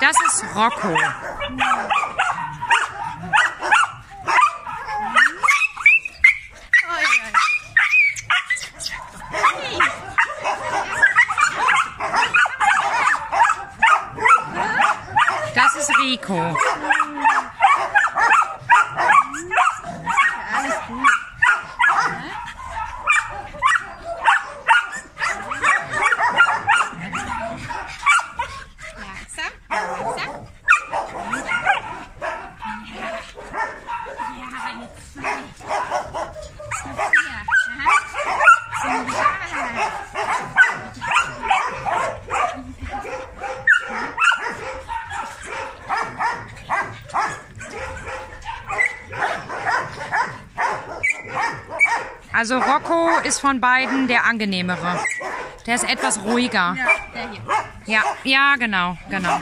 Das ist Rocco. Das ist Rico. Also Rocco ist von beiden der angenehmere. Der ist etwas ruhiger. Hier. Ja, ja, genau, genau.